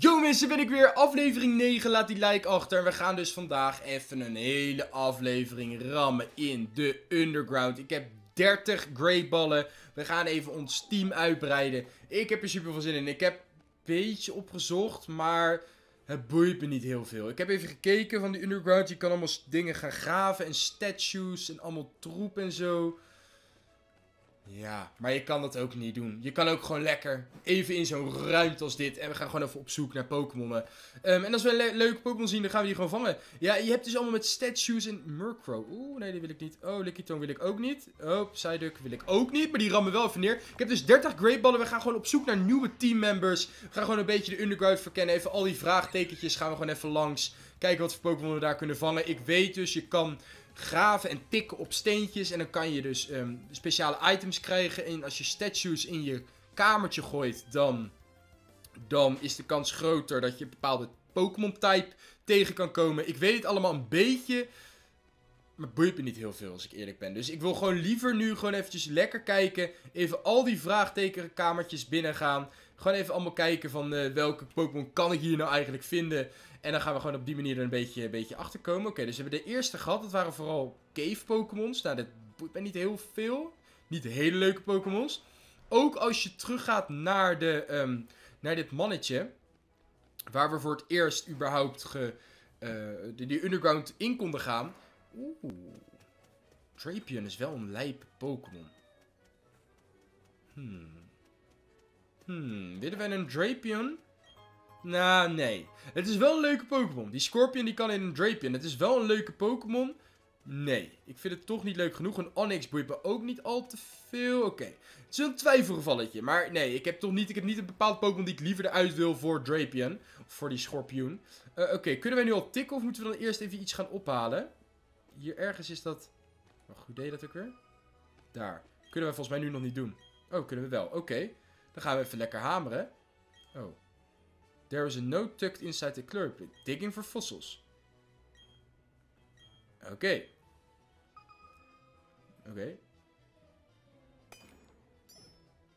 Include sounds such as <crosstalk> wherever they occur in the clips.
Yo mensen, ben ik weer. Aflevering 9, laat die like achter. We gaan dus vandaag even een hele aflevering rammen in de Underground. Ik heb 30 Grey ballen. We gaan even ons team uitbreiden. Ik heb er super veel zin in. Ik heb een beetje opgezocht, maar het boeit me niet heel veel. Ik heb even gekeken van de Underground. Je kan allemaal dingen gaan graven en statues en allemaal troep en zo. Ja, maar je kan dat ook niet doen. Je kan ook gewoon lekker even in zo'n ruimte als dit. En we gaan gewoon even op zoek naar Pokémon. Um, en als we een leuke Pokémon zien, dan gaan we die gewoon vangen. Ja, je hebt dus allemaal met statues en Murkrow. Oeh, nee, die wil ik niet. Oh, Lickitung wil ik ook niet. Oh, Psyduck wil ik ook niet. Maar die rammen wel even neer. Ik heb dus 30 Great Ballen. We gaan gewoon op zoek naar nieuwe teammembers. We gaan gewoon een beetje de Underground verkennen. Even al die vraagtekentjes gaan we gewoon even langs. Kijken wat voor Pokémon we daar kunnen vangen. Ik weet dus, je kan graven en tikken op steentjes. En dan kan je dus ehm, speciale items krijgen. En als je statues in je kamertje gooit, dan, dan is de kans groter dat je een bepaalde Pokémon-type tegen kan komen. Ik weet het allemaal een beetje, maar boeit me niet heel veel als ik eerlijk ben. Dus ik wil gewoon liever nu gewoon eventjes lekker kijken. Even al die vraagtekenkamertjes binnen gaan. Gewoon even allemaal kijken van uh, welke Pokémon kan ik hier nou eigenlijk vinden. En dan gaan we gewoon op die manier er een beetje, een beetje achter komen. Oké, dus we hebben de eerste gehad. Dat waren vooral cave Pokémons. Nou, dat boeit mij niet heel veel. Niet hele leuke Pokémons. Ook als je teruggaat naar, de, um, naar dit mannetje. Waar we voor het eerst überhaupt ge, de, die underground in konden gaan. Oeh. Drapion is wel een lijpe Pokémon. Hmm. Hmm, willen wij een Drapion? Nou, nee. Het is wel een leuke Pokémon. Die Scorpion die kan in een Drapion. Het is wel een leuke Pokémon. Nee, ik vind het toch niet leuk genoeg. Een Onyx boeit me ook niet al te veel. Oké, het is een twijfelgevalletje. Maar nee, ik heb toch niet, ik heb niet een bepaald Pokémon die ik liever eruit wil voor Drapion. Of voor die Scorpion. Uh, Oké, kunnen wij nu al tikken of moeten we dan eerst even iets gaan ophalen? Hier ergens is dat... Wacht, hoe deed dat ook weer? Daar. Kunnen we volgens mij nu nog niet doen. Oh, kunnen we wel. Oké. Dan gaan we even lekker hameren. Oh. There is a note tucked inside the plate. Digging for fossils. Oké. Oké.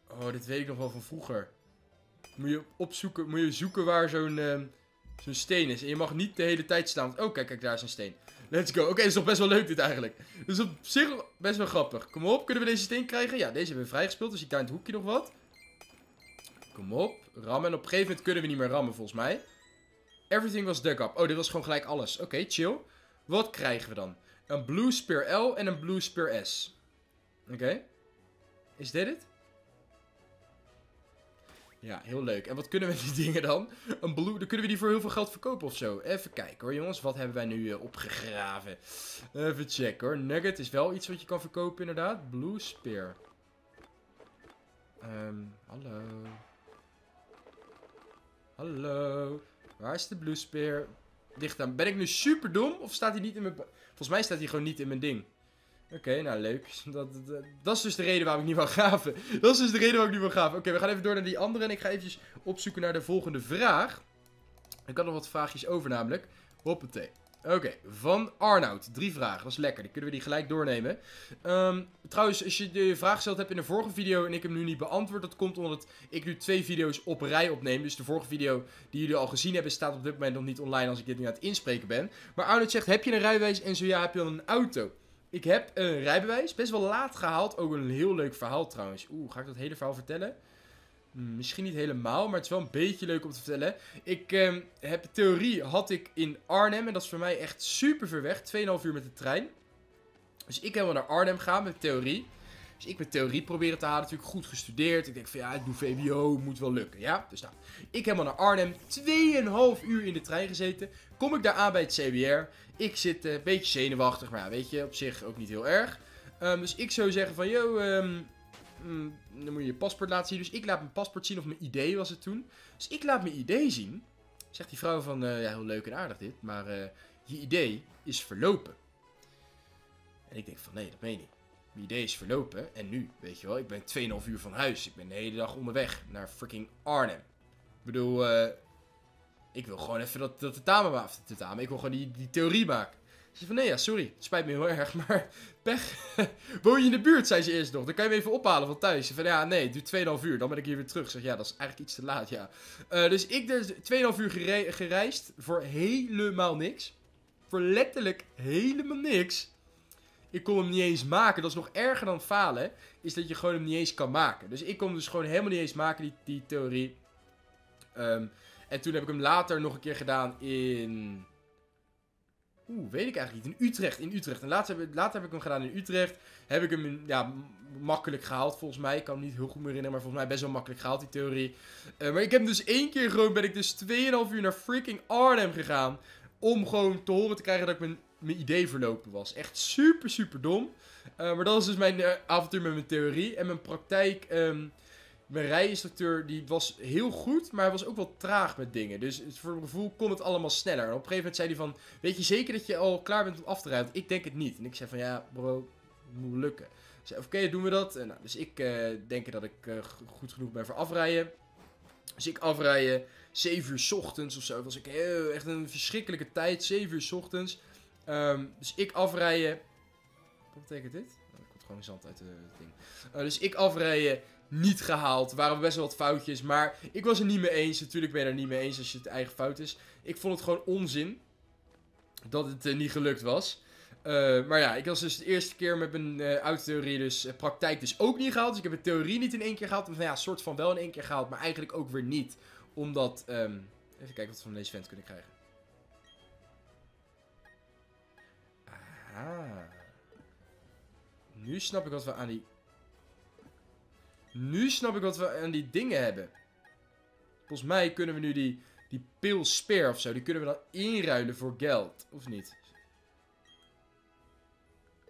Oh, dit weet ik nog wel van vroeger. Moet je opzoeken, moet je zoeken waar zo'n uh, zo'n steen is. En je mag niet de hele tijd staan. Oh, kijk, kijk, daar is een steen. Let's go. Oké, okay, is toch best wel leuk dit eigenlijk. Dus op zich best wel grappig. Kom op, kunnen we deze steen krijgen? Ja, deze hebben we vrijgespeeld. Dus ik daar in het hoekje nog wat. Kom op. Rammen. En op een gegeven moment kunnen we niet meer rammen, volgens mij. Everything was dug up. Oh, dit was gewoon gelijk alles. Oké, chill. Wat krijgen we dan? Een Blue Spear L en een Blue Spear S. Oké. Is dit het? Ja, heel leuk. En wat kunnen we die <laughs> dingen dan? Een blue, dan kunnen we die voor heel veel geld verkopen of zo. Even kijken hoor jongens, wat hebben wij nu uh, opgegraven? Even checken hoor. Nugget is wel iets wat je kan verkopen inderdaad. Blue Spear. Um, hallo. Hallo. Waar is de Blue Spear? Dicht aan. Ben ik nu super dom? Of staat hij niet in mijn... Volgens mij staat hij gewoon niet in mijn ding. Oké, nou leuk. <laughs> Dat, dat, is dus de reden waarom ik niet wil graven. <laughs> Dat is dus de reden waarom ik niet wil graven. Oké, we gaan even door naar die andere. En ik ga eventjes opzoeken naar de volgende vraag. Ik had nog wat vraagjes over namelijk. Hoppatee. Oké, van Arnoud. Drie vragen, dat is lekker. Dan kunnen we die gelijk doornemen. Um, trouwens, als je de vraag gesteld hebt in de vorige video en ik hem nu niet beantwoord, dat komt omdat ik nu twee video's op rij opneem. Dus de vorige video die jullie al gezien hebben, staat op dit moment nog niet online als ik dit nu aan het inspreken ben. Maar Arnoud zegt, heb je een rijbewijs en zo ja, heb je dan een auto? Ik heb een rijbewijs, best wel laat gehaald. Ook een heel leuk verhaal trouwens. Oeh, ga ik dat hele verhaal vertellen? Hmm, misschien niet helemaal, maar het is wel een beetje leuk om te vertellen. Ik uh, heb theorie had ik in Arnhem. En dat is voor mij echt super ver weg. 2,5 uur met de trein. Dus ik helemaal naar Arnhem gaan met theorie. Dus ik met theorie proberen te halen. Natuurlijk goed gestudeerd. Ik denk van ja, ik doe VWO. Moet wel lukken. Ja, dus nou. Ik helemaal naar Arnhem. 2,5 uur in de trein gezeten. Kom ik daar aan bij het CBR. Ik zit uh, een beetje zenuwachtig. Maar ja, weet je, op zich ook niet heel erg. Um, dus ik zou zeggen van, yo, um, Mm, dan moet je je paspoort laten zien. Dus ik laat mijn paspoort zien, of mijn ID was het toen. Dus ik laat mijn ID zien. Zegt die vrouw van, uh, ja, heel leuk en aardig dit, maar uh, je ID is verlopen. En ik denk van, nee, dat meen ik niet. Mijn ID is verlopen. En nu, weet je wel, ik ben 2,5 uur van huis. Ik ben de hele dag onderweg naar freaking Arnhem. Ik bedoel, uh, ik wil gewoon even dat, dat tentamen, of ik wil gewoon die, die theorie maken. Ze van, nee ja, sorry, het spijt me heel erg, <laughs> maar pech. <laughs> Woon je in de buurt, zei ze eerst nog. Dan kan je hem even ophalen van thuis. Ze van, ja, nee, het duurt 2,5 uur, dan ben ik hier weer terug. Zeg, ja, dat is eigenlijk iets te laat, ja. Uh, dus ik dus 2,5 uur gere gereisd voor helemaal niks. Voor letterlijk helemaal niks. Ik kon hem niet eens maken. Dat is nog erger dan falen. Is dat je gewoon hem niet eens kan maken. Dus ik kon hem dus gewoon helemaal niet eens maken, die, die theorie. Um, en toen heb ik hem later nog een keer gedaan in... Oeh, weet ik eigenlijk niet. In Utrecht, in Utrecht. En later heb, ik hem gedaan in Utrecht. Heb ik hem ja, makkelijk gehaald volgens mij. Ik kan me niet heel goed meer herinneren, maar volgens mij best wel makkelijk gehaald die theorie. Uh, maar ik heb dus één keer gewoon, ben ik dus 2,5 uur naar freaking Arnhem gegaan. Om gewoon te horen te krijgen dat ik mijn, mijn idee verlopen was. Echt super, super dom. Uh, maar dat is dus mijn uh, avontuur met mijn theorie. En mijn praktijk... Um, mijn rijinstructeur die was heel goed, maar hij was ook wel traag met dingen. Dus voor mijn gevoel kon het allemaal sneller. En op een gegeven moment zei hij van, weet je zeker dat je al klaar bent om af te rijden? Want ik denk het niet. En ik zei van, ja bro, moet lukken. Zei, oké, doen we dat. En, nou, dus ik uh, denk dat ik goed genoeg ben voor afrijden. Dus ik afrijden, 7 uur ochtends of zo. Dat was ik echt een verschrikkelijke tijd, 7 uur ochtends. Um, dus ik afrijden. Wat betekent dit? Oh, er komt gewoon zand uit het ding. Uh, dus ik afrijden, niet gehaald. Er waren best wel wat foutjes. Maar ik was er niet mee eens. Natuurlijk ben je er niet mee eens als je het eigen fout is. Ik vond het gewoon onzin. Dat het uh, niet gelukt was. Uh, maar ja, ik was dus de eerste keer met mijn uh, autotheorie dus praktijk dus ook niet gehaald. Dus ik heb de theorie niet in één keer gehaald. Maar ja, soort van wel in één keer gehaald. Maar eigenlijk ook weer niet. Omdat... Um, even kijken wat we van deze vent kunnen krijgen. Aha. Nu snap ik wat we aan die nu snap ik wat we aan die dingen hebben. Volgens mij kunnen we nu die, die pil speer of zo, die kunnen we dan inruilen voor geld. Of niet?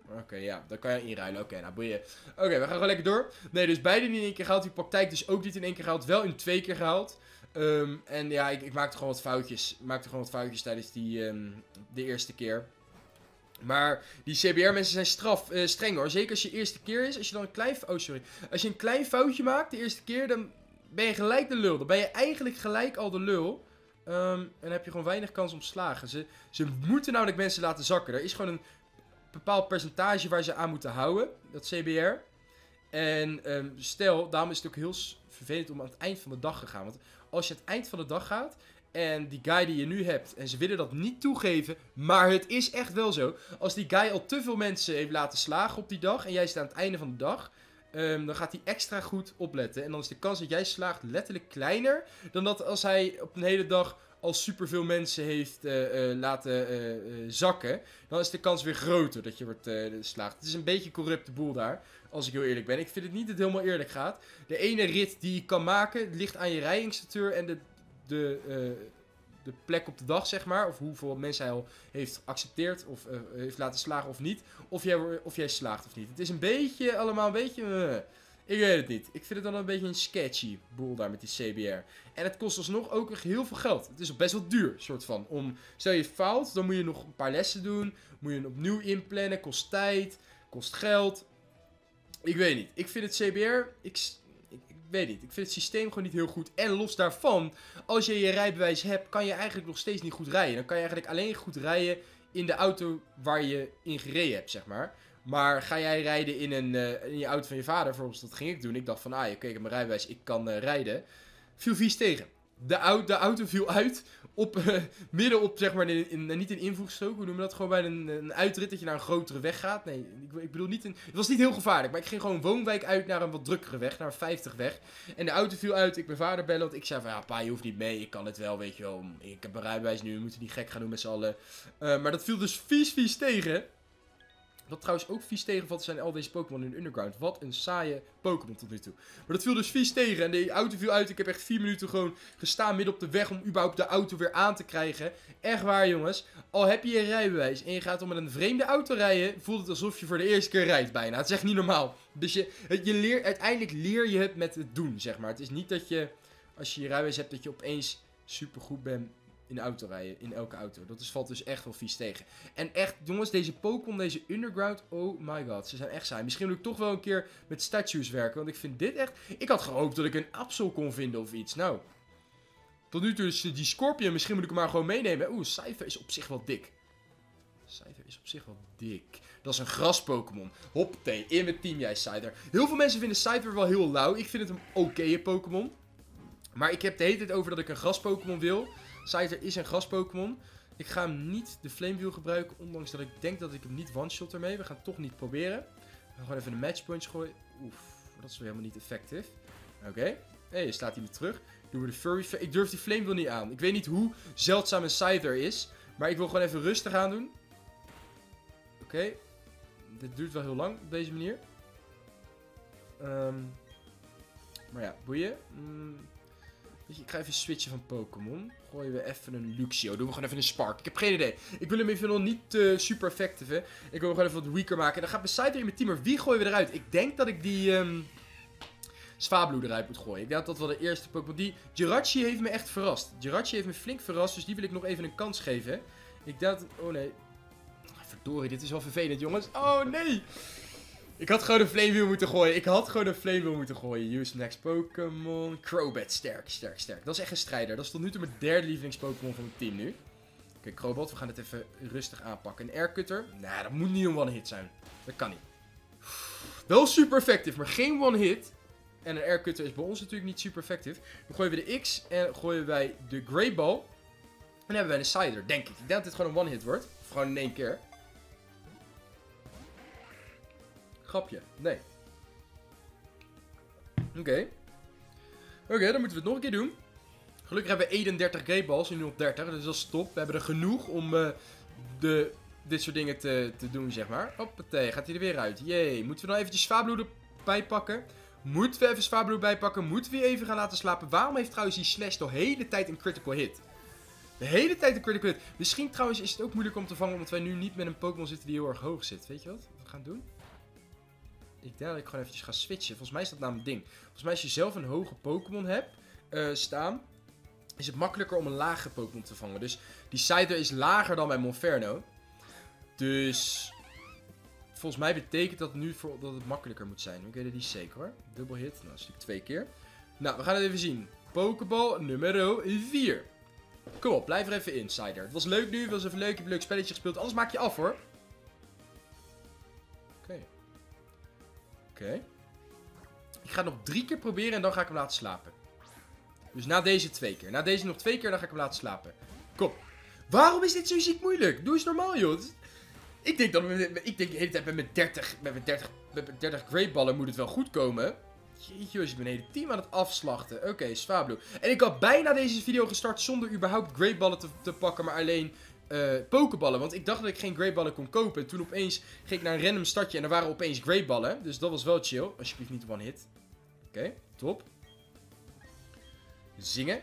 Oké, ja, dan kan je inruilen. Oké, nou boeien. Oké, we gaan gewoon lekker door. Nee, dus beide niet in één keer gehaald. Die praktijk dus ook niet in één keer gehaald. Wel in twee keer gehaald. Um, en ja, ik, ik maakte gewoon wat foutjes. Ik maakte gewoon wat foutjes tijdens die, um, de eerste keer. Maar die CBR-mensen zijn straf, uh. Zeker als je eerste keer is. Als je dan een klein... Oh, sorry. Als je een klein foutje maakt de eerste keer, dan ben je gelijk de lul. Dan ben je eigenlijk gelijk al de lul. Um, en dan heb je gewoon weinig kans om te slagen. Ze, ze moeten namelijk mensen laten zakken. Er is gewoon een bepaald percentage waar ze aan moeten houden. Dat CBR. En um, stel, daarom is het ook heel vervelend om aan het eind van de dag te gaan. Want als je aan het eind van de dag gaat en die guy die je nu hebt, en ze willen dat niet toegeven, maar het is echt wel zo. Als die guy al te veel mensen heeft laten slagen op die dag, en jij staat aan het einde van de dag, um, dan gaat hij extra goed opletten. En dan is de kans dat jij slaagt letterlijk kleiner dan dat als hij op een hele dag al superveel mensen heeft uh, uh, laten uh, zakken, dan is de kans weer groter dat je wordt geslaagd. Het is een beetje corrupte boel daar, als ik heel eerlijk ben. Ik vind het niet dat het helemaal eerlijk gaat. De ene rit die je kan maken, ligt aan je rijinstructeur en de de, uh, de plek op de dag, zeg maar. Of hoeveel mensen hij al heeft geaccepteerd of uh, heeft laten slagen of niet. Of jij, of jij slaagt of niet. Het is een beetje, allemaal een beetje... Uh, ik weet het niet. Ik vind het dan een beetje een sketchy boel daar met die CBR. En het kost alsnog ook heel veel geld. Het is best wel duur, soort van. Om, stel je fout, dan moet je nog een paar lessen doen. Moet je opnieuw inplannen. Kost tijd. Kost geld. Ik weet niet. Ik vind het CBR... Ik, weet niet. Ik vind het systeem gewoon niet heel goed. En los daarvan, als je je rijbewijs hebt, kan je eigenlijk nog steeds niet goed rijden. Dan kan je eigenlijk alleen goed rijden in de auto waar je in gereden hebt, zeg maar. Maar ga jij rijden in, een, uh, in je auto van je vader, bijvoorbeeld, dat ging ik doen. Ik dacht van, ah, oké, ik heb mijn rijbewijs, ik kan uh, rijden. Viel vies tegen. De, auto, de auto viel uit op, uh, midden op, zeg maar, in, in, niet in invoegstrook, hoe noemen we dat? Gewoon bij een, een uitrit dat je naar een grotere weg gaat. Nee, ik, ik bedoel niet, een, het was niet heel gevaarlijk, maar ik ging gewoon woonwijk uit naar een wat drukkere weg, naar een 50 weg. En de auto viel uit, ik ben vader bellen, want ik zei van, ja pa, je hoeft niet mee, ik kan het wel, weet je wel. Ik heb een rijbewijs nu, we moeten niet gek gaan doen met z'n allen. Uh, maar dat viel dus vies, vies tegen. Wat trouwens ook vies tegenvalt zijn al deze Pokémon in Underground. Wat een saaie Pokémon tot nu toe. Maar dat viel dus vies tegen. En de auto viel uit. Ik heb echt vier minuten gewoon gestaan midden op de weg om überhaupt de auto weer aan te krijgen. Echt waar jongens. Al heb je een rijbewijs en je gaat om met een vreemde auto rijden, voelt het alsof je voor de eerste keer rijdt bijna. Het is echt niet normaal. Dus je, je leert, uiteindelijk leer je het met het doen, zeg maar. Het is niet dat je, als je je rijbewijs hebt, dat je opeens super goed bent in de auto rijden. In elke auto. Dat is, valt dus echt wel vies tegen. En echt, jongens, deze Pokémon, deze Underground, oh my god. Ze zijn echt saai. Misschien moet ik toch wel een keer met statues werken. Want ik vind dit echt... Ik had gehoopt dat ik een Absol kon vinden of iets. Nou, tot nu toe is die Scorpion. Misschien moet ik hem maar gewoon meenemen. Oeh, Cypher is op zich wel dik. Scyther is op zich wel dik. Dat is een gras-Pokémon. Hoppatee, in mijn team jij Scyther. Heel veel mensen vinden Scyther wel heel lauw. Ik vind het een oké Pokémon. Maar ik heb de hele tijd over dat ik een gras-Pokémon wil. Scyther is een gras-Pokémon. Ik ga hem niet de Flame Wheel gebruiken, ondanks dat ik denk dat ik hem niet one-shot ermee. We gaan het toch niet proberen. We gaan gewoon even een match punch gooien. Oef, dat is weer helemaal niet effectief. Oké. Hé, hey, staat hij weer terug. Doen we de Furry... Ik durf die Flame Wheel niet aan. Ik weet niet hoe zeldzaam een Scyther is. Maar ik wil gewoon even rustig aan doen. Oké. Dit duurt wel heel lang op deze manier. Um, maar ja, boeien. Mm. Weet je, ik ga even switchen van Pokémon. Gooien we even een Luxio. Doen we gewoon even een Spark. Ik heb geen idee. Ik wil hem even nog niet uh, super effectief, hè. Ik wil hem gewoon even wat weaker maken. dan gaat Beside in mijn team. Wie gooien we eruit? Ik denk dat ik die... Um, Swablu eruit moet gooien. Ik denk dat dat wel de eerste Pokémon... Die Jirachi heeft me echt verrast. Jirachi heeft me flink verrast. Dus die wil ik nog even een kans geven. Ik dacht... Oh nee. Verdorie, dit is wel vervelend, jongens. Oh nee! Ik had gewoon een Flame Wheel moeten gooien. Ik had gewoon een Flame Wheel moeten gooien. Use next Pokémon. Crobat, sterk, sterk, sterk. Dat is echt een strijder. Dat is tot nu toe mijn derde lievelings-Pokémon van het team nu. Oké, Crobat, we gaan het even rustig aanpakken. Een Aircutter. Nou, dat moet niet een one-hit zijn. Dat kan niet. Wel super effectief, maar geen one-hit. En een Aircutter is bij ons natuurlijk niet super effectief. Dan gooien we de X en gooien wij de Grey Ball. En dan hebben wij een Cider, denk ik. Ik denk dat dit gewoon een one-hit wordt. Of gewoon in één keer. Grapje. Nee. Oké. Oké, dan moeten we het nog een keer doen. Gelukkig hebben we 31 Greatballs en nu nog 30. Dus dat is top. We hebben er genoeg om uh, de, dit soort dingen te, te doen, zeg maar. Hoppatee, gaat hij er weer uit. Jee. Moeten we dan eventjes Swablu erbij pakken? Moeten we even Swablu bijpakken? Moeten we even gaan laten slapen? Waarom heeft trouwens die Slash de hele tijd een critical hit? De hele tijd een critical hit. Misschien trouwens is het ook moeilijk om te vangen, omdat wij nu niet met een Pokémon zitten die heel erg hoog zit. Weet je wat? Wat we gaan doen? Ik denk dat ik gewoon eventjes ga switchen. Volgens mij is dat namelijk ding. Volgens mij als je zelf een hoge Pokémon hebt uh, staan, is het makkelijker om een lage Pokémon te vangen. Dus die Scyther is lager dan bij Monferno. Dus volgens mij betekent dat nu dat het makkelijker moet zijn. Ik weet het niet zeker hoor. Dubbel hit, nou natuurlijk twee keer. Nou, we gaan het even zien. Pokéball nummer 4. Kom op, blijf er even in, Cider. Het was leuk nu, het was even leuk, je hebt een leuk spelletje gespeeld. Alles maak je af hoor. Oké. Ik ga het nog drie keer proberen en dan ga ik hem laten slapen. Dus na deze twee keer. Na deze nog twee keer, dan ga ik hem laten slapen. Kom. Waarom is dit zo ziek moeilijk? Doe eens normaal, joh. Ik denk, dat, ik denk de hele tijd met mijn 30, met mijn 30, met mijn 30 greatballen moet het wel goed komen. Jeetje, ik ben hele team aan het afslachten. Oké, okay. En ik had bijna deze video gestart zonder überhaupt greatballen te, te pakken, maar alleen uh, pokeballen. Want ik dacht dat ik geen greyballen kon kopen. En toen opeens ging ik naar een random startje en er waren opeens greyballen. Dus dat was wel chill. Alsjeblieft niet one hit. Oké, top. Zingen.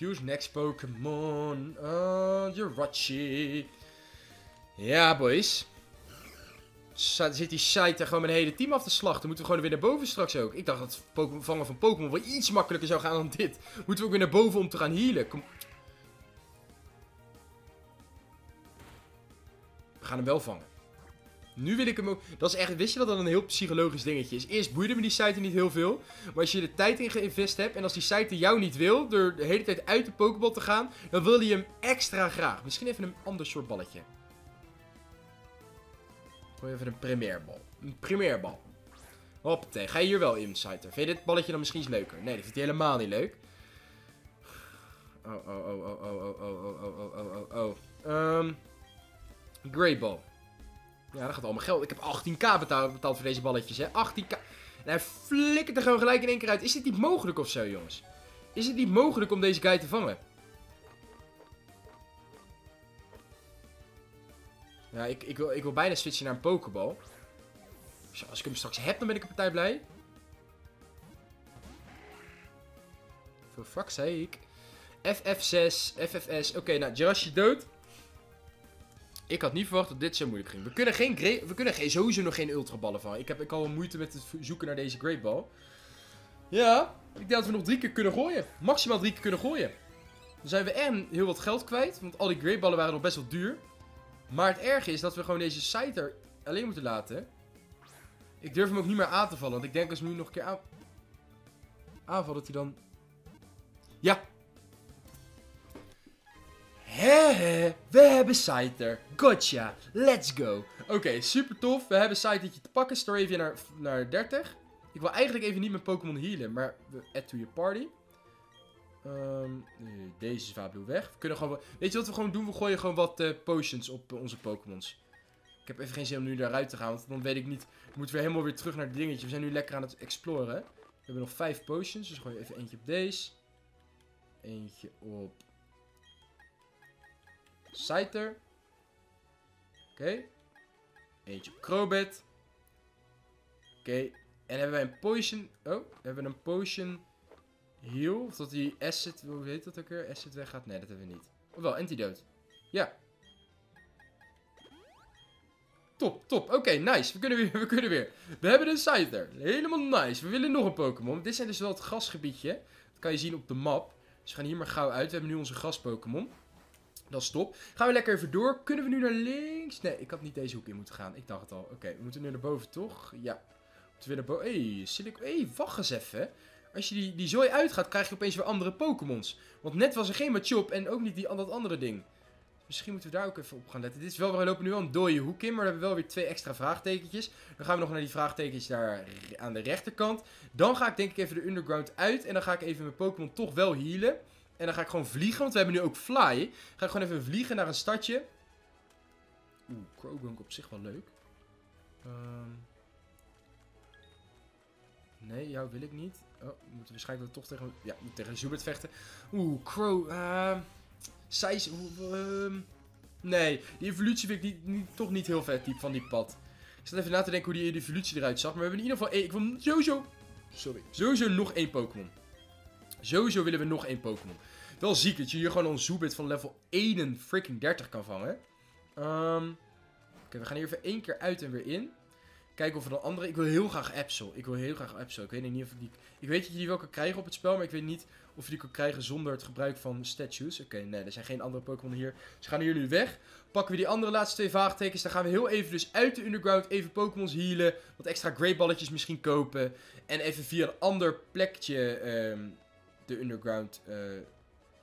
Use next Pokémon. Oh, Jirachi. Ja, boys zit die site gewoon mijn hele team af te slachten. Moeten we gewoon weer naar boven straks ook. Ik dacht dat het vangen van Pokémon wel iets makkelijker zou gaan dan dit. Moeten we ook weer naar boven om te gaan healen. Kom. We gaan hem wel vangen. Nu wil ik hem ook... Dat is echt... Wist je dat dat een heel psychologisch dingetje is? Eerst boeide me die site niet heel veel. Maar als je er tijd in geïnvest hebt... En als die site jou niet wil... Door de hele tijd uit de Pokéball te gaan... Dan wil je hem extra graag. Misschien even een ander soort balletje. Gooi even een premierbal. Een premierbal. Hoppatee. Ga je hier wel in, Vind je dit balletje dan misschien eens leuker? Nee, dat vindt hij helemaal niet leuk. Oh, oh, oh, oh, oh, oh, oh, oh, oh, oh, oh, oh. Um, Ball. Ja, dat gaat allemaal geld. Ik heb 18k betaald, betaald voor deze balletjes, hè. 18k. En hij flikkert er gewoon gelijk in één keer uit. Is dit niet mogelijk of zo, jongens? Is het niet mogelijk om deze guy te vangen? Ja, ik, ik, wil, ik wil bijna switchen naar een Pokéball. als ik hem straks heb, dan ben ik een partij blij. For fuck's sake. FF6, FFS. Oké, nou, Jirachi dood. Ik had niet verwacht dat dit zo moeilijk ging. We kunnen, geen we kunnen geen, sowieso nog geen ultraballen van. Ik heb ik al moeite met het zoeken naar deze Great Ball. Ja, ik denk dat we nog drie keer kunnen gooien. Maximaal drie keer kunnen gooien. Dan zijn we en heel wat geld kwijt. Want al die Great Ballen waren nog best wel duur. Maar het erge is dat we gewoon deze site alleen moeten laten. Ik durf hem ook niet meer aan te vallen, want ik denk als we nu nog een keer aan... aanval dat hij dan... Ja. Hehe, we hebben Scyther. Gotcha. Let's go. Oké, super tof. We hebben Scythertje te pakken. Store even naar, naar 30. Ik wil eigenlijk even niet mijn Pokémon healen, maar we add to your party. Nee, deze Fabio weg. We kunnen gewoon... Weet je wat we gewoon doen? We gooien gewoon wat eh, potions op eh, onze Pokémons. Ik heb even geen zin om nu daaruit te gaan, want dan weet ik niet... We moeten weer helemaal weer terug naar het dingetje. We zijn nu lekker aan het exploren. We hebben nog vijf potions, dus gooi even eentje op deze. Eentje op... Scyther. Oké. Eentje op Crobat. Oké. En hebben wij een potion... Oh, hebben we een potion heal? Of dat die acid... Hoe heet dat ook weer? Acid weggaat? Nee, dat hebben we niet. Of wel, antidote. Ja. Top, top. Oké, nice. We kunnen weer. <laughs> We kunnen weer. We hebben een Scyther. Helemaal nice. We willen nog een Pokémon. Dit zijn dus wel het grasgebiedje. Dat kan je zien op de map. Dus we gaan hier maar gauw uit. We hebben nu onze gras-Pokémon. Dat is top. Gaan we lekker even door. Kunnen we nu naar links? Nee, ik had niet deze hoek in moeten gaan. Ik dacht het al. Oké, we moeten nu naar boven, toch? Ja. Moeten we naar boven. Hé, hey, Silicon. Hé, hey, wacht eens even. Als je die, die zooi uitgaat, krijg je opeens weer andere Pokémons. Want net was er geen Machop en ook niet die, dat andere ding. Misschien moeten we daar ook even op gaan letten. Dit is wel, we lopen nu al een dode hoek in, maar we hebben wel weer twee extra vraagtekentjes. Dan gaan we nog naar die vraagtekens daar aan de rechterkant. Dan ga ik denk ik even de underground uit en dan ga ik even mijn Pokémon toch wel healen. En dan ga ik gewoon vliegen, want we hebben nu ook fly. Ga ik gewoon even vliegen naar een stadje. Oeh, Crowgunk op zich wel leuk. Um... Nee, jou wil ik niet. Oh, we moeten waarschijnlijk toch tegen... Ja, tegen Zubert vechten. Oeh, Crow. Uh. Uh, nee, die evolutie vind ik niet, niet, toch niet heel vet, type van die pad. Ik zat even na te denken hoe die evolutie eruit zag. Maar we hebben in ieder geval... Één, ik wil sowieso... Sorry. Sowieso nog één Pokémon. Sowieso willen we nog één Pokémon. Wel ziek dat je hier gewoon een Zubit van level 1 freaking 30 kan vangen. Um, Oké, we gaan hier even één keer uit en weer in. Kijken of we dan andere... Ik wil heel graag Absol. Ik wil heel graag Absol. Ik weet niet of ik die... Ik weet dat je die wel kan krijgen op het spel, maar ik weet niet of je die kan krijgen zonder het gebruik van statues. Oké, nee, er zijn geen andere Pokémon hier. Dus gaan hier nu weg. Pakken we die andere laatste twee vaagtekens. Dan gaan we heel even dus uit de underground even Pokémons healen. Wat extra Great balletjes misschien kopen. En even via een ander plekje um, de underground uh,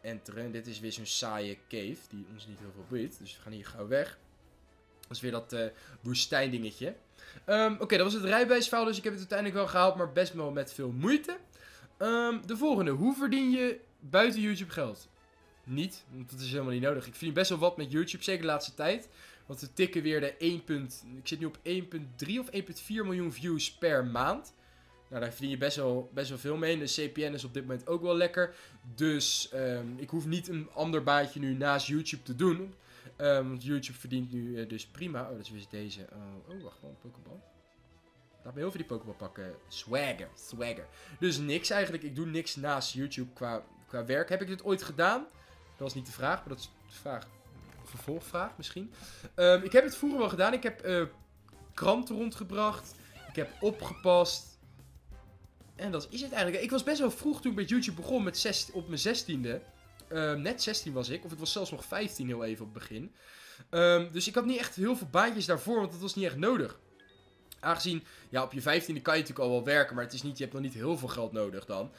enteren. Dit is weer zo'n saaie cave die ons niet heel veel boeit. Dus we gaan hier gauw weg. Dat is weer dat uh, woestijn dingetje. Um, Oké, dat was het rijbewijsverhaal, dus ik heb het uiteindelijk wel gehaald, maar best wel met veel moeite. Um, de volgende. Hoe verdien je buiten YouTube geld? Niet, want dat is helemaal niet nodig. Ik verdien best wel wat met YouTube, zeker de laatste tijd. Want we tikken weer de 1. Ik zit nu op 1,3 of 1,4 miljoen views per maand. Nou, daar verdien je best wel, best wel veel mee. De CPN is op dit moment ook wel lekker. Dus um, ik hoef niet een ander baantje nu naast YouTube te doen. Um, want YouTube verdient nu uh, dus prima. Oh, dat is weer deze. Uh, oh, wacht, gewoon een Pokéball. Laat me heel veel die Pokéball pakken. Swagger, swagger. Dus niks eigenlijk. Ik doe niks naast YouTube qua, qua werk. Heb ik dit ooit gedaan? Dat was niet de vraag, maar dat is de vraag. Vervolgvraag misschien. Um, ik heb het vroeger wel gedaan. Ik heb uh, kranten rondgebracht. Ik heb opgepast. En dat is het eigenlijk. Ik was best wel vroeg toen ik met YouTube begon, met zes, op mijn zestiende. Uh, net 16 was ik, of ik was zelfs nog 15 heel even op het begin. Um, dus ik had niet echt heel veel baantjes daarvoor, want dat was niet echt nodig. Aangezien, ja, op je 15e kan je natuurlijk al wel werken, maar het is niet, je hebt nog niet heel veel geld nodig dan.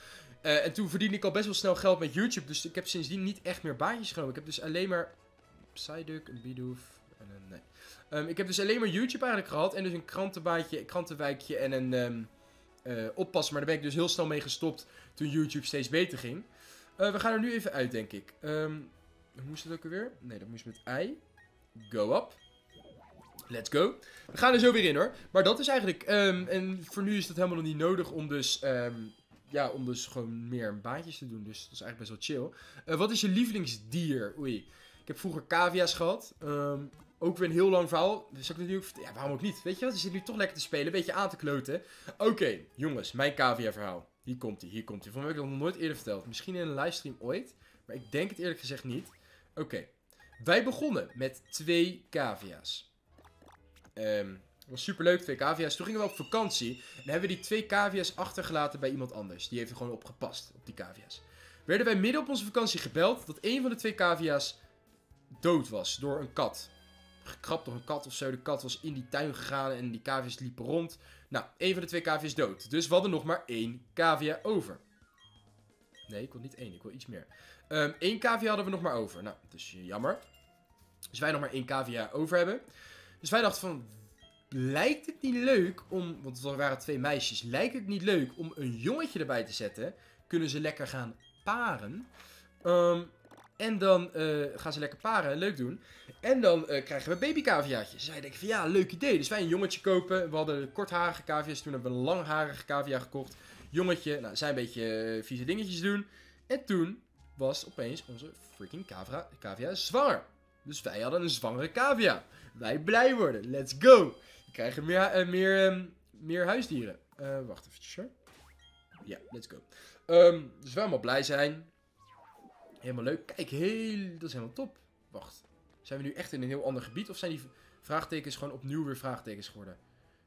Uh, en toen verdiende ik al best wel snel geld met YouTube, dus ik heb sindsdien niet echt meer baantjes genomen. Ik heb dus alleen maar Psyduck, een Bidoof en een, nee. Um, ik heb dus alleen maar YouTube eigenlijk gehad en dus een krantenbaantje, krantenwijkje en een um, oppas. Maar daar ben ik dus heel snel mee gestopt toen YouTube steeds beter ging. Uh, we gaan er nu even uit, denk ik. Um, hoe moest het ook alweer? Nee, dat moest met I. Go up. Let's go. We gaan er zo weer in hoor. Maar dat is eigenlijk... Um, en voor nu is dat helemaal nog niet nodig om dus... Um, ja, om dus gewoon meer baantjes te doen. Dus dat is eigenlijk best wel chill. Uh, wat is je lievelingsdier? Oei. Ik heb vroeger cavia's gehad. Ook weer een heel lang verhaal. Dus ik natuurlijk... Ja, waarom ook niet? Weet je wat? Je zit nu toch lekker te spelen. Een beetje aan te kloten. Oké, jongens. Mijn cavia verhaal. Hier komt hij, hier komt hij. Van mij heb ik dat nog nooit eerder verteld. Misschien in een livestream ooit. Maar ik denk het eerlijk gezegd niet. Oké. Wij begonnen met twee cavia's. Um, was super leuk, twee cavia's. Toen gingen we op vakantie. En hebben we die twee cavia's achtergelaten bij iemand anders. Die heeft er gewoon op gepast, op die cavia's. Werden wij midden op onze vakantie gebeld dat een van de twee cavia's dood was door een kat. Gekrapt door een kat of zo. De kat was in die tuin gegaan en die cavia's liepen rond. Nou, een van de twee cavia's dood. Dus we hadden nog maar één cavia over. Nee, ik wil niet één. Ik wil iets meer. Ehm één cavia hadden we nog maar over. Nou, dat is jammer. Dus wij nog maar één cavia over hebben. Dus wij dachten van... Lijkt het niet leuk om... Want er waren twee meisjes. Lijkt het niet leuk om een jongetje erbij te zetten? Kunnen ze lekker gaan paren. Ehm, en dan eh, gaan ze lekker paren en leuk doen. En dan eh, krijgen we babycaviaatjes. Zij denken van ja, leuk idee. Dus wij een jongetje kopen. We hadden kortharige cavia's. Toen hebben we een langharige cavia gekocht. Jongetje, nou, zij een beetje eh, vieze dingetjes doen. En toen was opeens onze freaking cavia, cavia zwanger. Dus wij hadden een zwangere cavia. Wij blij worden. Let's go. We krijgen meer, meer, ehm, meer huisdieren. Wacht even. Ja, let's go. Ehm, dus wij allemaal blij zijn. Helemaal leuk. Kijk, heel, dat is helemaal top. Wacht. Zijn we nu echt in een heel ander gebied? Of zijn die vraagtekens gewoon opnieuw weer vraagtekens geworden?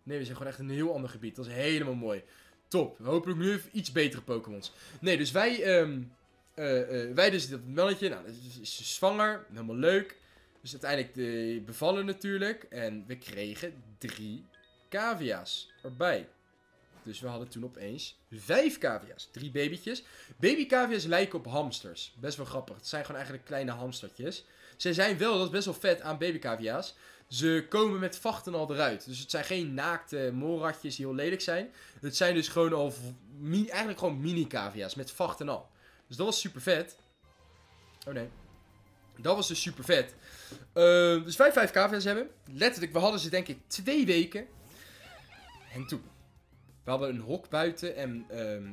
Nee, we zijn gewoon echt in een heel ander gebied. Dat is helemaal mooi. Top. Hopelijk nu even iets betere Pokémons. Nee, dus wij, eh, eh, wij dus dat mannetje. Nou, dat is, zwanger. Helemaal leuk. Dus uiteindelijk de bevallen natuurlijk. En we kregen drie cavia's erbij. Dus we hadden toen opeens vijf cavia's. Drie babytjes. Baby cavia's lijken op hamsters. Best wel grappig. Het zijn gewoon eigenlijk kleine hamstertjes. Ze zijn wel, dat is best wel vet aan baby cavia's. Ze komen met vachten al eruit. Dus het zijn geen naakte molratjes die heel lelijk zijn. Het zijn dus gewoon al, eigenlijk gewoon mini cavia's met vachten al. Dus dat was super vet. Oh nee. Dat was dus super vet. Eh, dus wij vijf cavia's hebben. Letterlijk, we hadden ze denk ik twee weken. En toen. We hadden een hok buiten en ehm,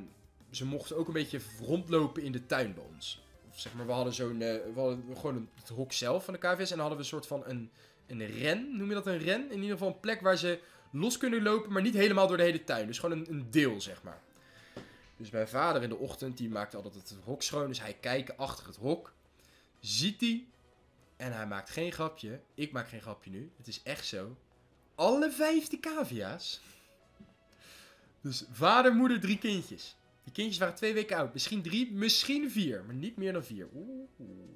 ze mochten ook een beetje rondlopen in de tuin bij ons. Of zeg maar, we hadden zo'n, eh, we hadden gewoon het hok zelf van de cavia's en dan hadden we een soort van een, een ren, noem je dat een ren? In ieder geval een plek waar ze los kunnen lopen, maar niet helemaal door de hele tuin. Dus gewoon een, een deel, zeg maar. Dus mijn vader in de ochtend, die maakte altijd het hok schoon. Dus hij kijkt achter het hok. Ziet hij. En hij maakt geen grapje. Ik maak geen grapje nu. Het is echt zo. Alle vijfde cavia's. Dus vader, moeder, drie kindjes. Die kindjes waren twee weken oud. Misschien drie, misschien vier. Maar niet meer dan vier. Oeh,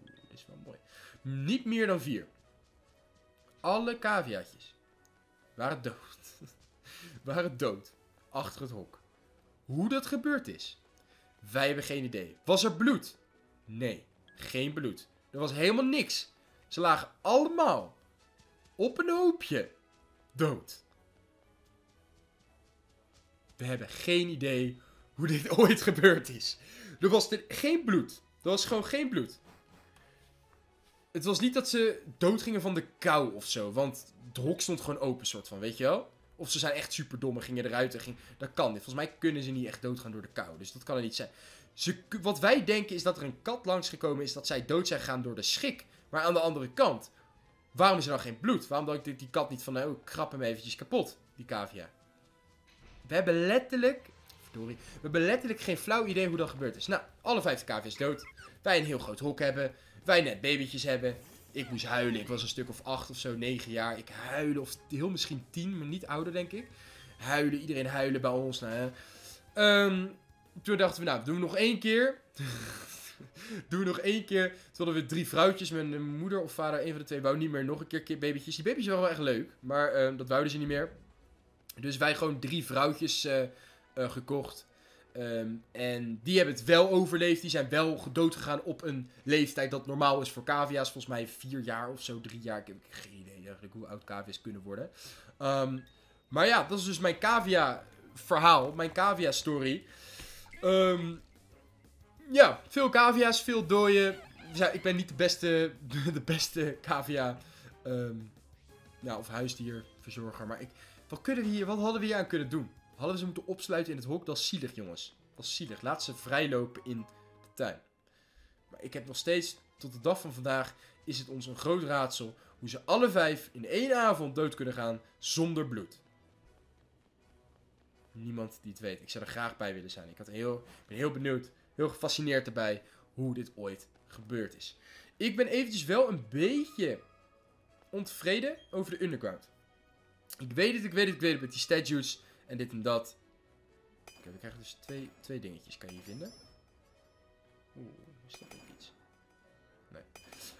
dit is wel mooi. Niet meer dan vier. Alle caviaatjes waren dood. <laughs> waren dood. Achter het hok. Hoe dat gebeurd is, wij hebben geen idee. Was er bloed? Nee, geen bloed. Er was helemaal niks. Ze lagen allemaal op een hoopje dood. We hebben geen idee hoe dit <laughs> ooit gebeurd is. Er was geen bloed. Er was gewoon geen bloed. Het was niet dat ze doodgingen van de kou of zo. Want het hok stond gewoon open, soort van, weet je wel? Of ze zijn echt super dom en gingen eruit en ging. Dat kan niet. Volgens mij kunnen ze niet echt doodgaan door de kou. Dus dat kan er niet zijn. Ze, wat wij denken is dat er een kat langsgekomen is dat zij dood zijn gegaan door de schik. Maar aan de andere kant, waarom is er dan geen bloed? Waarom denkt die kat niet van, nou, ik krap hem eventjes kapot, die cavia? We hebben letterlijk, we hebben letterlijk geen flauw idee hoe dat gebeurd is. Nou, alle vijf cavia's dood. Wij een heel groot hok hebben. Wij net babytjes hebben. Ik moest huilen. Ik was een stuk of acht of zo, negen jaar. Ik huilen, of heel misschien tien, maar niet ouder denk ik. Huilen, iedereen huilen bij ons. Nou. Ehm, toen dachten we, nou, doen we nog één keer. <laughs> doen we nog één keer. Toen hadden we drie vrouwtjes. Mijn moeder of vader, een van de twee, wou niet meer nog een keer babytjes. Die baby's waren wel echt leuk, maar ehm, dat wouden ze niet meer. Dus wij gewoon drie vrouwtjes eh, eh, gekocht. Ehm, en die hebben het wel overleefd. Die zijn wel dood gegaan op een leeftijd dat normaal is voor cavia's. Volgens mij vier jaar of zo, drie jaar. Ik heb geen idee eigenlijk hoe oud cavia's kunnen worden. Ehm, maar ja, dat is dus mijn cavia verhaal. Mijn cavia story. Ehm, ja, veel cavia's, veel dooien. Ik ben niet de beste, <laughs> de beste cavia... nou, of huisdierverzorger. Maar ik, wat, kunnen we hier, wat hadden we hier aan kunnen doen? Hadden we ze moeten opsluiten in het hok? Dat is zielig, jongens. Dat is zielig. Laat ze vrijlopen in de tuin. Maar ik heb nog steeds, tot de dag van vandaag, is het ons een groot raadsel hoe ze alle vijf in één avond dood kunnen gaan zonder bloed. Niemand die het weet. Ik zou er graag bij willen zijn. Ik had heel, ben heel benieuwd, heel gefascineerd erbij hoe dit ooit gebeurd is. Ik ben eventjes wel een beetje ontevreden over de underground. Ik weet het, ik weet het, ik weet het met die statues en dit en dat. Oké, we krijgen dus twee, twee dingetjes, kan je hier vinden. Oeh, is dat ook iets? Nee.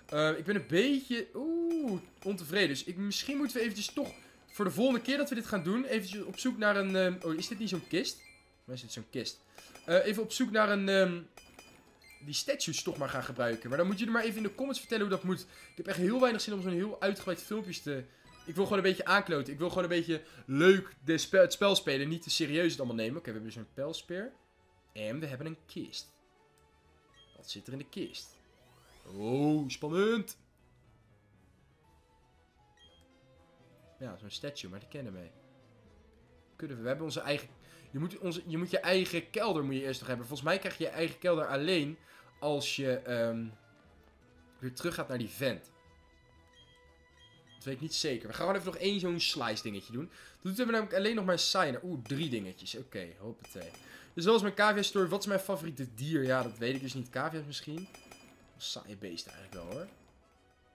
Eh, ik ben een beetje, oeh, ontevreden. Dus ik, misschien moeten we eventjes toch, voor de volgende keer dat we dit gaan doen, eventjes op zoek naar een, ehm, oh, is dit niet zo'n kist? Maar is dit zo'n kist? Eh, even op zoek naar een, ehm, die statues toch maar gaan gebruiken. Maar dan moet je er maar even in de comments vertellen hoe dat moet. Ik heb echt heel weinig zin om zo'n heel uitgebreid filmpjes te... Ik wil gewoon een beetje aankloten. Ik wil gewoon een beetje leuk het spel spelen. Niet te serieus het allemaal nemen. Oké, we hebben dus een pijlspeer. En we hebben een kist. Wat zit er in de kist? Oh, spannend. Ja, zo'n statue, maar die kennen we. Kunnen we. We hebben onze eigen... Je moet, onze, je moet je eigen kelder moet je eerst nog hebben. Volgens mij krijg je je eigen kelder alleen als je ehm, weer terug gaat naar die vent. Dat weet ik niet zeker. We gaan gewoon even nog één zo'n slice dingetje doen. Dat hebben we namelijk alleen nog een signer. Oeh, drie dingetjes. Oké, okay, hoppatee. Dus zoals mijn cavia story. Wat is mijn favoriete dier? Ja, dat weet ik dus niet. Cavia's misschien. Saaie beesten eigenlijk wel hoor.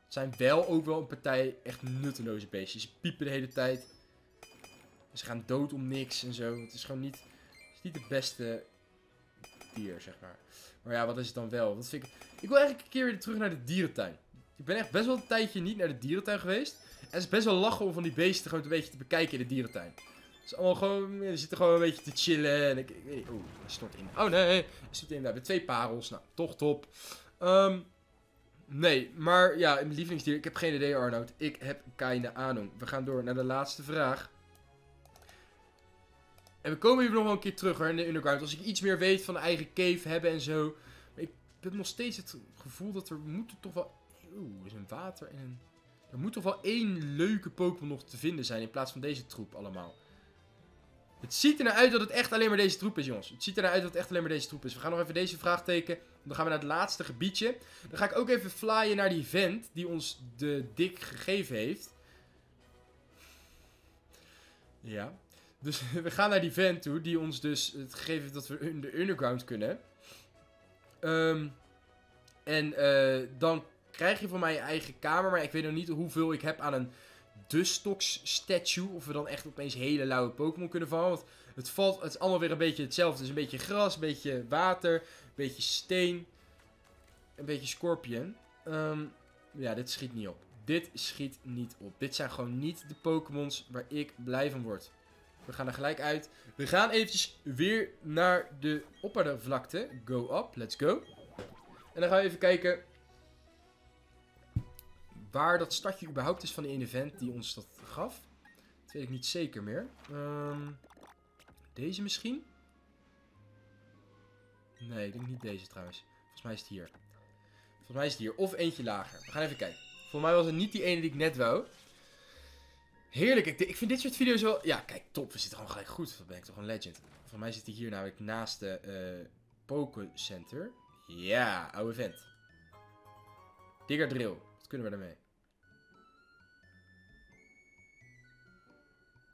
Het zijn wel ook wel een partij echt nutteloze beestjes. Ze piepen de hele tijd. Ze gaan dood om niks en zo. Het is gewoon niet, het is niet het beste dier, zeg maar. Maar ja, wat is het dan wel? Wat ik... ik wil eigenlijk een keer weer terug naar de dierentuin. Ik ben echt best wel een tijdje niet naar de dierentuin geweest. En het is best wel lachen om van die beesten gewoon een beetje te bekijken in de dierentuin. Het is allemaal gewoon, ze zitten gewoon een beetje te chillen. En ik, ik weet niet, oeh, hij stort in. Oh nee, hij stort in. We hebben twee parels. Nou, toch top. Um, nee, maar ja, mijn lievelingsdier. Ik heb geen idee, Arnoud. Ik heb keine Ahnung. We gaan door naar de laatste vraag. En we komen hier nog wel een keer terug hoor, in de underground. Als ik iets meer weet van de eigen cave hebben en zo. Ik heb nog steeds het gevoel dat er moet toch wel... Oeh, er is een water en een... Er moet toch wel één leuke Pokémon nog te vinden zijn in plaats van deze troep allemaal. Het ziet er nou uit dat het echt alleen maar deze troep is, jongens. Het ziet er nou uit dat het echt alleen maar deze troep is. We gaan nog even deze vraagteken. Dan gaan we naar het laatste gebiedje. Dan ga ik ook even flyen naar die vent die ons de dik gegeven heeft. Ja. Dus <laughs> we gaan naar die vent toe, die ons dus het gegeven heeft dat we in de underground kunnen. Um, en uh, dan krijg je van mij je eigen kamer, maar ik weet nog niet hoeveel ik heb aan een Dustox statue. Of we dan echt opeens hele lauwe Pokémon kunnen vallen. Want het, valt, het is allemaal weer een beetje hetzelfde. Dus een beetje gras, een beetje water, een beetje steen, een beetje scorpion. Um, ja, dit schiet niet op. Dit schiet niet op. Dit zijn gewoon niet de Pokémons waar ik blij van word. We gaan er gelijk uit. We gaan eventjes weer naar de oppervlakte. Go up, let's go. En dan gaan we even kijken waar dat stadje überhaupt is van de event die ons dat gaf. Dat weet ik niet zeker meer. Um, deze misschien? Nee, ik denk niet deze trouwens. Volgens mij is het hier. Volgens mij is het hier. Of eentje lager. We gaan even kijken. Volgens mij was het niet die ene die ik net wou. Heerlijk. Ik, ik vind dit soort video's wel... Ja, kijk, top. We zitten gewoon gelijk goed. Dan ben ik toch een legend. Voor mij zit hij hier namelijk naast de uh, Poké Center. Ja, oude vent. Digger Drill. Wat kunnen we daarmee?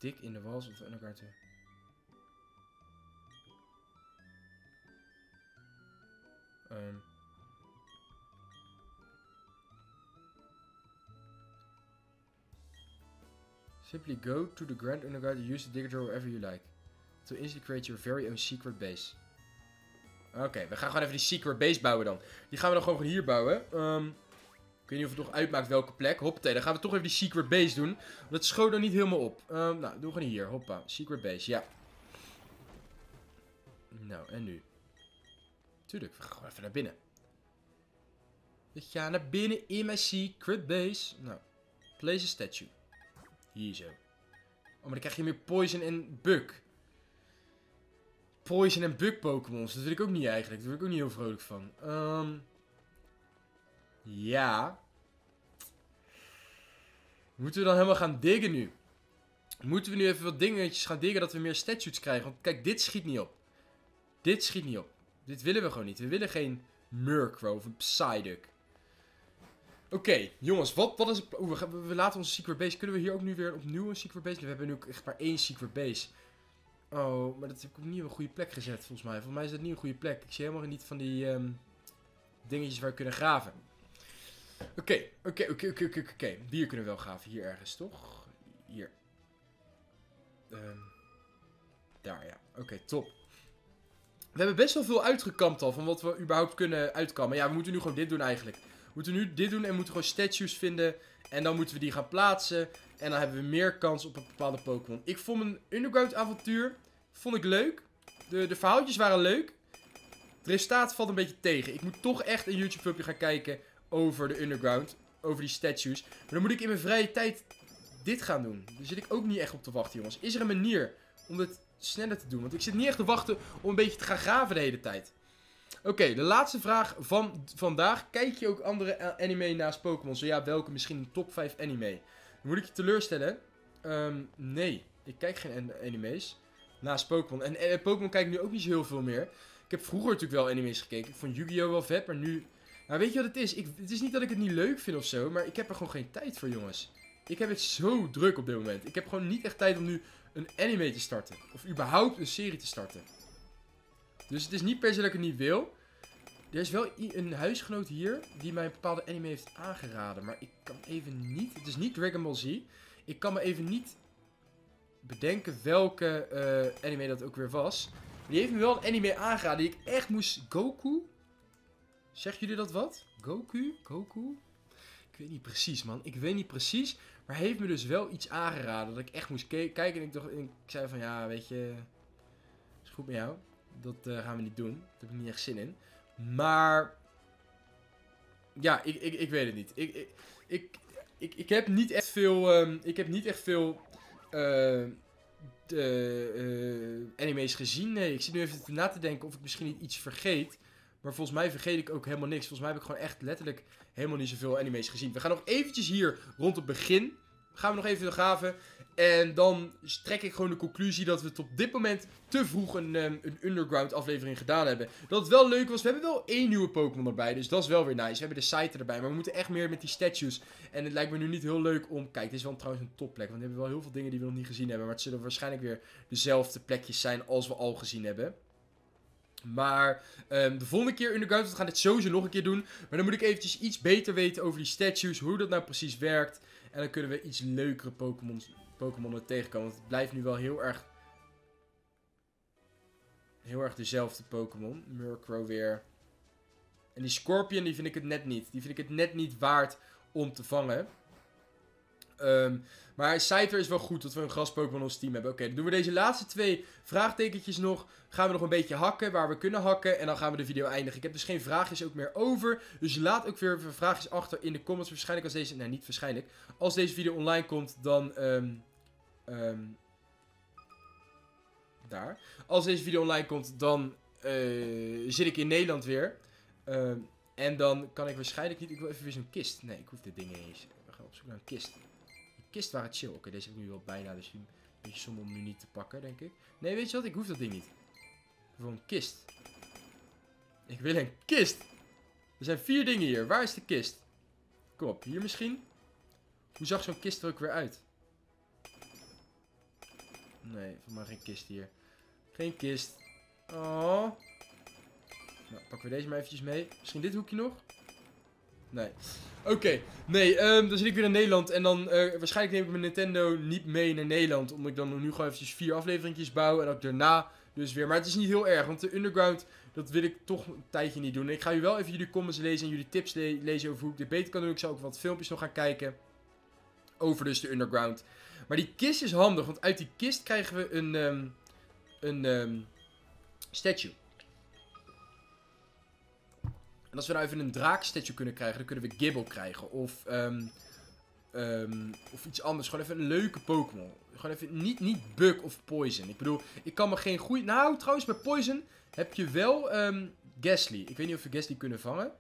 Dik in de wals of undercard. Um, Simply go to the Grand Underground use the digger wherever you like. To instantly create your very own secret base. Oké, we gaan gewoon even die secret base bouwen dan. Die gaan we dan gewoon hier bouwen. Ik weet niet of het nog uitmaakt welke plek. Hoppatee, dan gaan we toch even die secret base doen. Dat schoot dan niet helemaal op. Um, nou, doen we gewoon hier. Hoppa, secret base, ja. Nou, en nu? Tuurlijk, we gaan gewoon even naar binnen. We gaan naar binnen in mijn secret base. Nou, place a statue. Hier zo. Oh, maar dan krijg je meer Poison en Bug. Poison en Bug Pokémons. Dat wil ik ook niet eigenlijk. Daar word ik ook niet heel vrolijk van. Um, ja. Moeten we dan helemaal gaan diggen nu? Moeten we nu even wat dingetjes gaan diggen dat we meer statues krijgen? Want kijk, dit schiet niet op. Dit schiet niet op. Dit willen we gewoon niet. We willen geen Murkrow of een Psyduck. Oké, jongens, wat, wat is het... we, laten onze secret base... Kunnen we hier ook nu weer opnieuw een secret base? We hebben nu echt maar één secret base. Oh, maar dat heb ik ook niet op een goede plek gezet, volgens mij. Volgens mij is dat niet een goede plek. Ik zie helemaal niet van die um, dingetjes waar we kunnen graven. Oké, oké, oké, oké, oké, kunnen we wel graven. Hier ergens, toch? Hier. Um, daar, ja. Oké, top. We hebben best wel veel uitgekampt al van wat we überhaupt kunnen uitkammen. Ja, we moeten nu gewoon dit doen eigenlijk. We moeten nu dit doen en moeten gewoon statues vinden. En dan moeten we die gaan plaatsen. En dan hebben we meer kans op een bepaalde Pokémon. Ik vond mijn Underground avontuur vond ik leuk. De, de verhaaltjes waren leuk. Het resultaat valt een beetje tegen. Ik moet toch echt een YouTube filmpje gaan kijken over de underground. Over die statues. Maar dan moet ik in mijn vrije tijd dit gaan doen. Daar zit ik ook niet echt op te wachten, jongens. Is er een manier om dit sneller te doen? Want ik zit niet echt te wachten om een beetje te gaan graven de hele tijd. Oké, de laatste vraag van vandaag. Kijk je ook andere anime naast Pokémon? Zo ja, welke? Misschien een top 5 anime. Moet ik je teleurstellen. Um, nee, ik kijk geen anime's naast Pokémon. En, en Pokémon kijk ik nu ook niet zo heel veel meer. Ik heb vroeger natuurlijk wel anime's gekeken. Ik vond Yu-Gi-Oh! wel vet, maar nu... Nou, weet je wat het is? Ik, het is niet dat ik het niet leuk vind of zo, maar ik heb er gewoon geen tijd voor, jongens. Ik heb het zo druk op dit moment. Ik heb gewoon niet echt tijd om nu een anime te starten. Of überhaupt een serie te starten. Dus het is niet per se dat ik het niet wil. Er is wel een huisgenoot hier die mij een bepaalde anime heeft aangeraden. Maar ik kan even niet... Het is niet Dragon Ball Z. Ik kan me even niet bedenken welke uh, anime dat ook weer was. Die heeft me wel een anime aangeraden die ik echt moest... Goku? Zeg jullie dat wat? Goku? Goku? Ik weet niet precies, man. Ik weet niet precies. Maar heeft me dus wel iets aangeraden. Dat ik echt moest kijken. En ik, dacht, ik zei van, ja, weet je... Is goed met jou. Dat uh, gaan we niet doen. Daar heb ik niet echt zin in. Maar... Ja, ik, ik, ik weet het niet. Ik, ik, ik, ik, ik heb niet echt veel... Um, ik heb niet echt veel... Uh, uh, anime's gezien. Nee, ik zit nu even na te denken of ik misschien niet iets vergeet. Maar volgens mij vergeet ik ook helemaal niks. Volgens mij heb ik gewoon echt letterlijk helemaal niet zoveel anime's gezien. We gaan nog eventjes hier rond het begin. Gaan we nog even de gaven. En dan trek ik gewoon de conclusie dat we op dit moment te vroeg een, um, een Underground aflevering gedaan hebben. Dat het wel leuk was. We hebben wel één nieuwe Pokémon erbij. Dus dat is wel weer nice. We hebben de site erbij. Maar we moeten echt meer met die statues. En het lijkt me nu niet heel leuk om... Kijk, dit is wel trouwens een topplek. Want we hebben wel heel veel dingen die we nog niet gezien hebben. Maar het zullen waarschijnlijk weer dezelfde plekjes zijn als we al gezien hebben. Maar um, de volgende keer Underground, we gaan dit sowieso nog een keer doen. Maar dan moet ik eventjes iets beter weten over die statues, hoe dat nou precies werkt. En dan kunnen we iets leukere Pokémon Pokémon tegenkomen. Want het blijft nu wel heel erg... Heel erg dezelfde Pokémon. Murkrow weer. En die Scorpion, die vind ik het net niet. Die vind ik het net niet waard om te vangen. Um, maar Scyther is wel goed dat we een gras-Pokémon ons team hebben. Oké, dan doen we deze laatste twee vraagtekentjes nog. Gaan we nog een beetje hakken waar we kunnen hakken. En dan gaan we de video eindigen. Ik heb dus geen vraagjes ook meer over. Dus laat ook weer vraagjes achter in de comments. Waarschijnlijk als deze... Nee, niet waarschijnlijk. Als deze video online komt, dan... Um, um, daar. Als deze video online komt, dan uh, zit ik in Nederland weer. En dan kan ik waarschijnlijk niet... Ik wil even weer zo'n kist. Nee, ik hoef dit ding niet eens. We gaan op zoek naar een kist. Kist waren chill. Oké, deze heb ik nu wel bijna, dus een beetje zonde om nu niet te pakken, denk ik. Nee, weet je wat? Ik hoef dat ding niet. Voor een kist. Ik wil een kist. Er zijn vier dingen hier. Waar is de kist? Kom op, hier misschien? Hoe zag zo'n kist er ook weer uit? Nee, voor mij geen kist hier. Geen kist. Oh. Nou, pakken we deze maar eventjes mee. Misschien dit hoekje nog? Nee. Oké, nee, um, dan zit ik weer in Nederland en dan uh, waarschijnlijk neem ik mijn Nintendo niet mee naar Nederland. Omdat ik dan nu gewoon eventjes vier afleveringjes bouw en ook daarna dus weer. Maar het is niet heel erg, want de Underground, dat wil ik toch een tijdje niet doen. Ik ga jullie wel even jullie comments lezen en jullie tips le lezen over hoe ik dit beter kan doen. Ik zal ook wat filmpjes nog gaan kijken over dus de Underground. Maar die kist is handig, want uit die kist krijgen we een, um, een um, statue. En als we nou even een draakstatue kunnen krijgen, dan kunnen we Gibble krijgen. Of, um, of iets anders. Gewoon even een leuke Pokémon. Gewoon even niet, niet Bug of Poison. Ik bedoel, ik kan me geen goede... Nou, trouwens, bij Poison heb je wel um, Gasly. Ik weet niet of we Gasly kunnen vangen.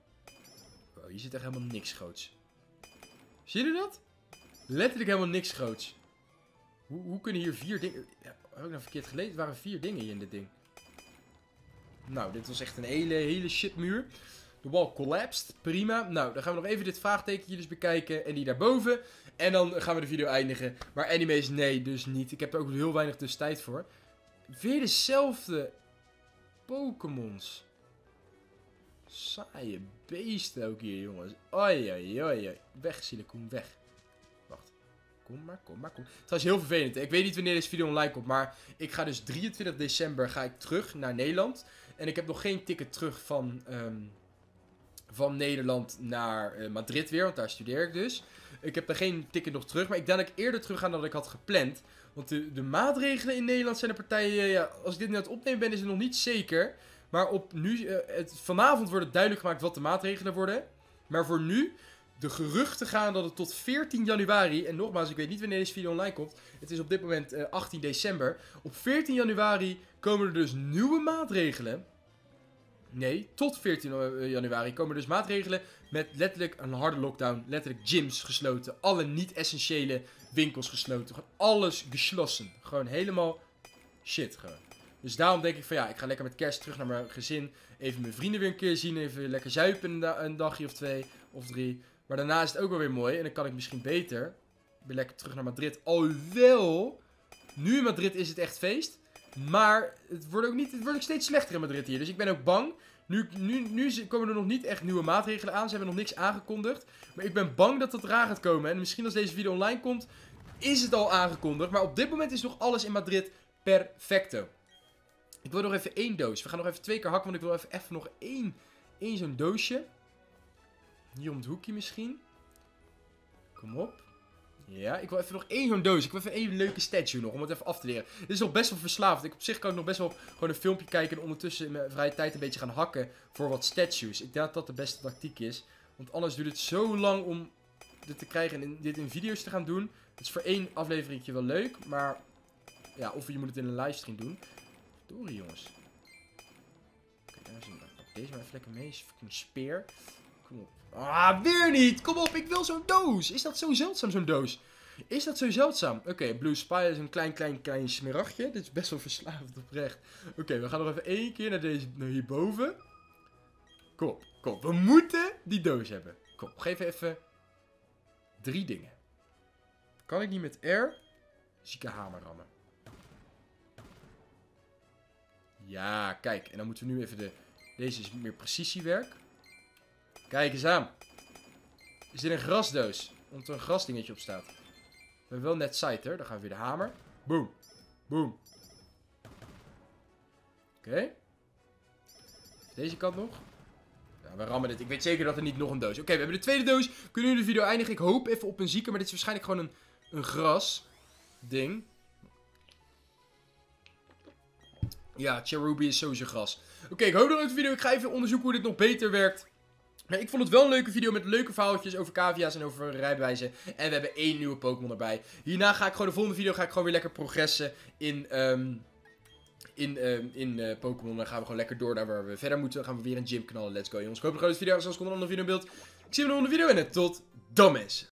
Oh, hier zit echt helemaal niks groots. Zie je dat? Letterlijk helemaal niks groots. Hoe, hoe kunnen hier vier dingen... Ja, heb ik nou verkeerd gelezen? Er waren vier dingen hier in dit ding. Nou, dit was echt een hele, hele shitmuur. De wall collapsed. Prima. Nou, dan gaan we nog even dit vraagtekentje dus bekijken. En die daarboven. En dan gaan we de video eindigen. Maar anime's nee, dus niet. Ik heb er ook heel weinig dus tijd voor. Weer dezelfde Pokémons. Saaie beesten ook hier, jongens. Oi, oi, oi, Weg, Silicoon, weg. Wacht. Kom maar, kom maar, kom. Het is heel vervelend. Ik weet niet wanneer deze video online komt, maar ik ga dus 23 december ga ik terug naar Nederland. En ik heb nog geen ticket terug van... Um, van Nederland naar uh, Madrid weer, want daar studeer ik dus. Ik heb daar geen ticket nog terug, maar ik denk dat ik eerder terug ga dan ik had gepland. Want de, de maatregelen in Nederland zijn de partijen, ja, als ik dit nu aan het opnemen ben is het nog niet zeker. Maar op nu, eh, vanavond wordt het duidelijk gemaakt wat de maatregelen worden. Maar voor nu, de geruchten gaan dat het tot 14 januari, en nogmaals, ik weet niet wanneer deze video online komt. Het is op dit moment eh, 18 december. Op 14 januari komen er dus nieuwe maatregelen. Nee, tot 14 januari komen dus maatregelen met letterlijk een harde lockdown. Letterlijk gyms gesloten. Alle niet-essentiële winkels gesloten. Gewoon alles gesloten. Gewoon helemaal shit gewoon. Dus daarom denk ik van ja, ik ga lekker met kerst terug naar mijn gezin. Even mijn vrienden weer een keer zien. Even lekker zuipen een dagje of twee of drie. Maar daarna is het ook wel weer mooi. En dan kan ik misschien beter weer lekker terug naar Madrid. Alhoewel, nu in Madrid is het echt feest. Maar het wordt ook, niet, het wordt ook steeds slechter in Madrid hier. Dus ik ben ook bang. Nu, nu, nu komen er nog niet echt nieuwe maatregelen aan. Ze hebben nog niks aangekondigd. Maar ik ben bang dat dat eraan gaat komen. En misschien als deze video online komt, is het al aangekondigd. Maar op dit moment is nog alles in Madrid perfecto. Ik wil nog even één doos. We gaan nog even twee keer hakken, want ik wil even, even nog één, één zo'n doosje. Hier om het hoekje misschien. Kom op. Ja, ik wil even nog één zo'n doos. Ik wil even één leuke statue nog, om het even af te leren. Dit is nog best wel verslaafd. Ik, op zich kan ik nog best wel gewoon een filmpje kijken en ondertussen in mijn vrije tijd een beetje gaan hakken voor wat statues. Ik denk dat dat de beste tactiek is. Want anders duurt het zo lang om dit te krijgen en dit in video's te gaan doen. Het is voor één afleveringetje wel leuk, maar ja, of je moet het in een livestream doen. Verdorie jongens. Oké, daar is een. Deze maar even lekker mee. Is fucking speer. Kom op. Ah, weer niet! Kom op, ik wil zo'n doos! Is dat zo zeldzaam, zo'n doos? Is dat zo zeldzaam? Oké, Blue Spy is een klein, klein, klein smeragje. Dit is best wel verslavend oprecht. Oké, we gaan nog even één keer naar deze, naar hierboven. Kom kom. We moeten die doos hebben. Kom, geef even drie dingen. Kan ik niet met R? Zieke hamer rammen. Ja, kijk. En dan moeten we nu even de... Deze is meer precisiewerk. Kijk eens aan. Is dit een grasdoos? Omdat er een grasdingetje op staat. We hebben wel net citer. Dan gaan we weer de hamer. Boom. Boom. Oké. Deze kant nog. Ja, we rammen dit. Ik weet zeker dat er niet nog een doos. Oké, we hebben de tweede doos. Kunnen nu de video eindigen. Ik hoop even op een zieke. Maar dit is waarschijnlijk gewoon een, een gras ding. Ja, Cherubi is sowieso gras. Oké, ik hoop dat het de video. Ik ga even onderzoeken hoe dit nog beter werkt. Ik vond het wel een leuke video met leuke verhaaltjes over cavia's en over rijbewijzen. En we hebben één nieuwe Pokémon erbij. Hierna ga ik gewoon de volgende video ga ik gewoon weer lekker progressen in, ehm, in, ehm, in eh, Pokémon. Dan gaan we gewoon lekker door naar waar we verder moeten. Dan gaan we weer een gym knallen. Let's go jongens. Ik hoop dat het video is. Zoals komt een andere video in beeld. Ik zie je in de volgende video en tot dan mensen.